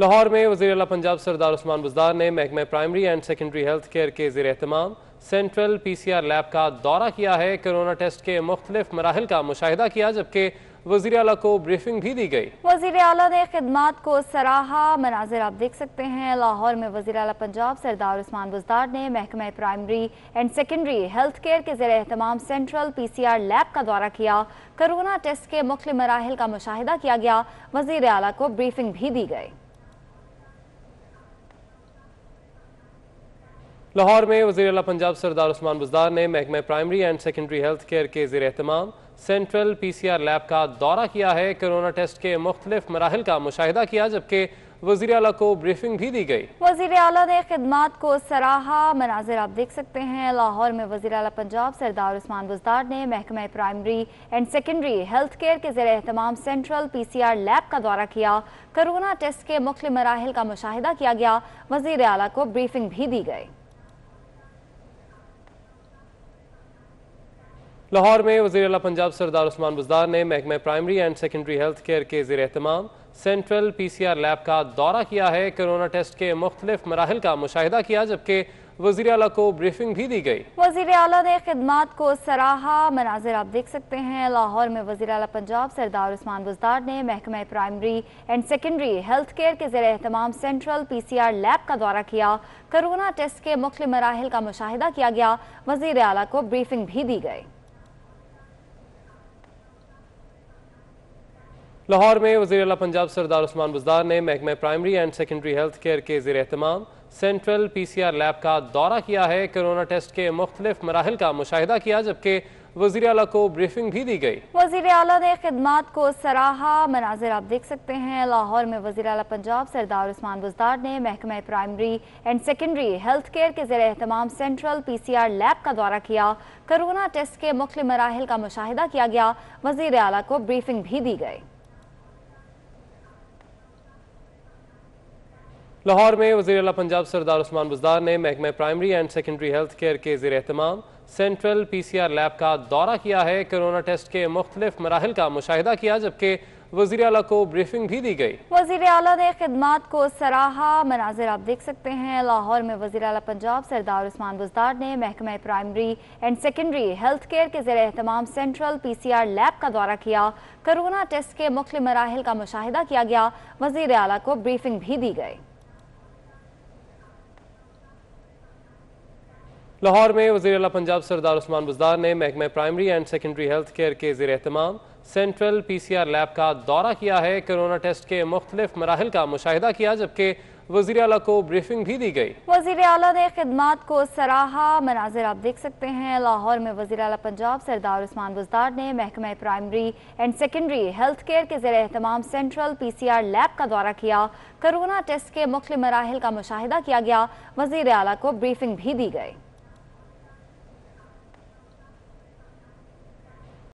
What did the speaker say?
لاہور میں وزیر اعلیٰ پنجاب سردار عثمان بزدار نے محکمہ primary and secondary health care کے زیر اہتمام central P C R lab کا دورہ کیا ہے۔ کرونا ٹیسٹ کے مختلف مراحل کا مشاہدہ کیا، جبکہ وزیر اعلیٰ کو بریفنگ بھی دی گئی۔ وزیر اعلیٰ نے خدمات کو سراہا مناظر آپ دیکھ سکتے ہیں۔ لاہور میں وزیر اعلیٰ پنجاب سردار عثمان بزدار نے محکمہ primary and secondary health care کے زیر اہتمام central P C R lab کا دورہ کیا۔ کرونا ٹیسٹ کے مختلف مراحل کا مشاہدہ کیا گیا۔ وزیر اعلیٰ کو بریفنگ بھی دی گئی۔ لاہور میں وزیر اعلیٰ پنجاب سردار عثمان بزدار نے محکمہ primary and secondary health care کے زیر اہتمام central P C R lab کا دورہ کیا ہے۔ کرونا ٹیسٹ کے مختلف مراحل کا مشاہدہ کیا، جبکہ وزیر اعلیٰ کو بریفنگ بھی دی گئی۔ وزیر اعلیٰ نے خدمات کو سراہا مناظر آپ دیکھ سکتے ہیں۔ لاہور میں وزیر اعلیٰ پنجاب سردار عثمان بزدار نے محکمہ primary and secondary health care کے زیر اہتمام central P C R lab کا دورہ کیا۔ کرونا ٹیسٹ کے مختلف مراحل کا مشاہدہ کیا گیا۔ وزیر اعلیٰ کو بریفنگ بھی دی گئی۔ لاہور میں وزیر اعلیٰ پنجاب سردار عثمان بزدار نے محکمہ primary and secondary health care کے زیر اہتمام central P C R lab کا دورہ کیا ہے۔ کرونا ٹیسٹ کے مختلف مراحل کا مشاہدہ کیا، جبکہ وزیر اعلیٰ کو بریفنگ بھی دی گئی۔ وزیر اعلیٰ نے خدمات کو سراہا مناظر آپ دیکھ سکتے ہیں۔ لاہور میں وزیر اعلیٰ پنجاب سردار عثمان بزدار نے محکمہ primary and secondary health care کے زیر اہتمام central P C R lab کا دورہ کیا۔ کرونا ٹیسٹ کے مختلف مراحل کا مشاہدہ کیا گیا۔ وزیر اعلیٰ کو بریفنگ بھی دی گئی۔ لاہور میں وزیر اعلیٰ پنجاب سردار عثمان بزدار نے محکمہ primary and secondary health care کے زیر اہتمام central P C R lab کا دورہ کیا ہے۔ کرونا ٹیسٹ کے مختلف مراحل کا مشاہدہ کیا، جبکہ وزیر اعلیٰ کو بریفنگ بھی دی گئی۔ وزیر اعلیٰ نے خدمات کو سراہا مناظر آپ دیکھ سکتے ہیں۔ لاہور میں وزیر اعلیٰ پنجاب سردار عثمان بزدار نے محکمہ primary and secondary health care کے زیر اہتمام central P C R lab کا دورہ کیا۔ کرونا ٹیسٹ کے مختلف مراحل کا مشاہدہ کیا گیا۔ وزیر اعلیٰ کو بریفنگ بھی دی گئی۔ لاہور میں وزیر اعلیٰ پنجاب سردار عثمان بزدار نے محکمہ primary and secondary health care کے زیر اہتمام central P C R lab کا دورہ کیا ہے۔ کرونا ٹیسٹ کے مختلف مراحل کا مشاہدہ کیا، جبکہ وزیر اعلیٰ کو بریفنگ بھی دی گئی۔ وزیر اعلیٰ نے خدمات کو سراہا مناظر آپ دیکھ سکتے ہیں۔ لاہور میں وزیر اعلیٰ پنجاب سردار عثمان بزدار نے محکمہ primary and secondary health care کے زیر اہتمام central P C R lab کا دورہ کیا۔ کرونا ٹیسٹ کے مختلف مراحل کا مشاہدہ کیا گیا۔ وزیر اعلیٰ کو بریفنگ بھی دی گئی۔ لاہور میں وزیر اعلیٰ پنجاب سردار عثمان بزدار نے محکمہ primary and secondary health care کے زیر اہتمام central P C R lab کا دورہ کیا ہے۔ کرونا ٹیسٹ کے مختلف مراحل کا مشاہدہ کیا، جبکہ وزیر اعلیٰ کو بریفنگ بھی دی گئی۔ وزیر اعلیٰ نے خدمات کو سراہا مناظر آپ دیکھ سکتے ہیں۔ لاہور میں وزیر اعلیٰ پنجاب سردار عثمان بزدار نے محکمہ primary and secondary health care کے زیر اہتمام central P C R lab کا دورہ کیا۔ کرونا ٹیسٹ کے مختلف مراحل کا مشاہدہ کیا گیا۔ وزیر اعلیٰ کو بریفنگ بھی دی گئی۔